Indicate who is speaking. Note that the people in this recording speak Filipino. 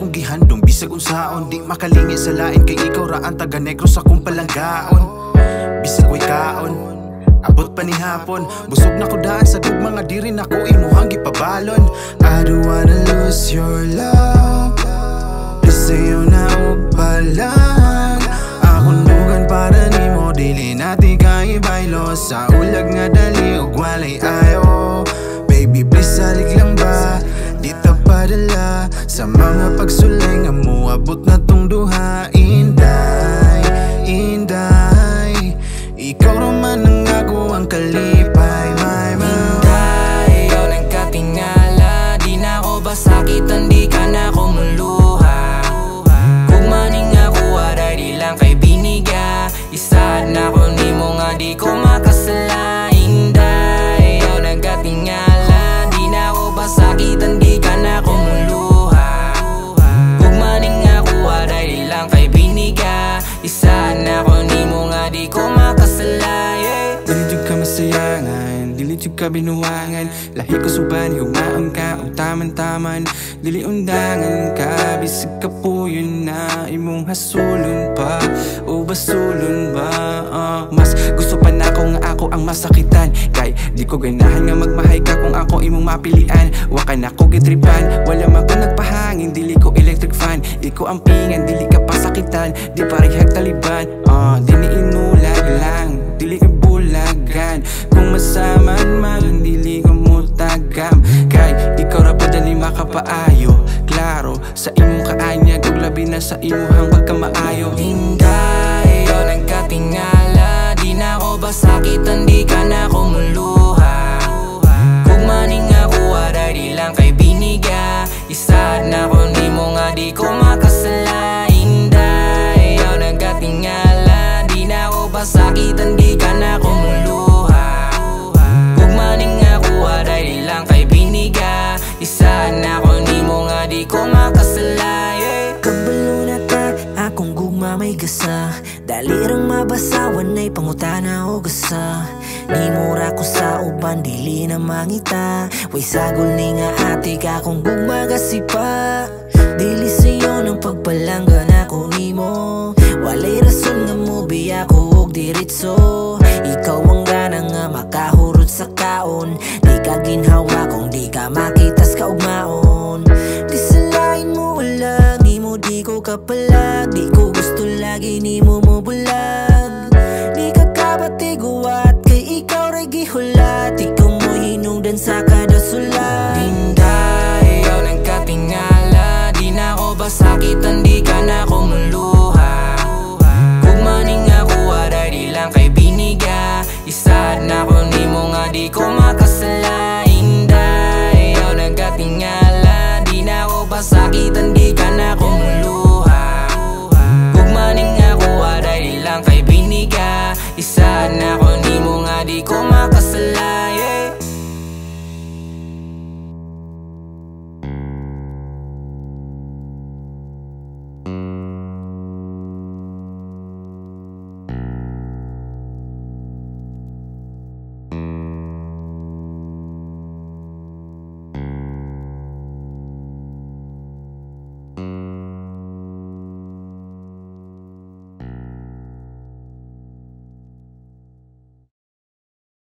Speaker 1: Akong gihandom bisag unsaon. Di makalingi sa lain kay ikaw ra ang taga negro sa kong palanggaon. Bisag ko'y kaon Abot pa ni hapon. Busog na ko daan sa dugma nga di rin ako imuhang gipabalon. I don't wanna lose your love Sa'yo na upalan Akong dugan para ni mo Dili natin kaibaylo Sa ulag nga
Speaker 2: Isaad na ko
Speaker 3: jud ka binuwangan. Lahi ko suban, humaon ka o taman-taman. Dili undangan ka, bisig ka po yun na Imong hasulon pa, o basulon ba Ah, Mas gusto pa na ako ako ang masakitan. Kay di ko ganahan nga magmahay ka kung ako imong mapilian. Wa ka na ko gitripan, wala man ko nagpahangin Dili ko electric fan, iko ang pingan Dili ka pasakitan, di parehag taliban makapaayo Klaro, sa imong kaanyag Ug labi na sa imuhang pagkamaayo.
Speaker 2: Inday, ikaw nagkatingala Di na ako basakitan, di ka na kumuluha Kung maning ako aray, di lang kay biniga. Isaad na ko ni mo nga di ko makasala Inday, ikaw nagkatingala Di na ako basakitan, di ka di ko makasala yeah.
Speaker 4: Kabalo na ta, akong gugma may gasa Dalirang mabasawan ay pangutana o gasa. Di mura ko sa uban, dili na mangita. Way sagol ni nga ate ka kung gugma gasipa Dili sa'yo ng pagpalangga na ko nimo Walay rason nga mo biya ko og diritso mo di ko kapalag Di ko gusto lagi ni mo mo bulag Di ka kapatiguat Kay ikaw ray gihulat. Ikaw mo hinungdan sa kada sulat.
Speaker 2: Inday, ikaw nagkatingala Di na ako basakitan, di ka na kumuluha. Kung maning ako aray, di lang kay biniga. Isaad na ko ni mo nga di ko makasala Inday, ikaw nagkatingala Di na ako basakitan, di ka na kumuluha biniga Isaad na ko ni mo nga di ko makasala yeah.